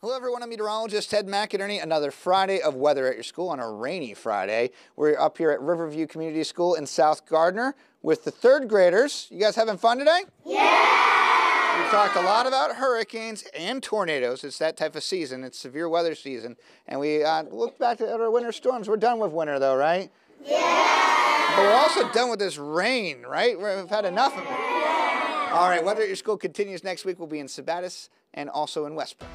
Hello everyone, I'm meteorologist Ted McInerney. Another Friday of weather at your school on a rainy Friday. We're up here at Riverview Community School in South Gardiner with the third graders. You guys having fun today? Yeah! We talked a lot about hurricanes and tornadoes. It's that type of season. It's severe weather season. And we uh, looked back at our winter storms. We're done with winter though, right? Yeah! But we're also done with this rain, right? We've had enough of it. Yeah. All right, weather at your school continues next week. We'll be in Sabattus and also in Westbrook.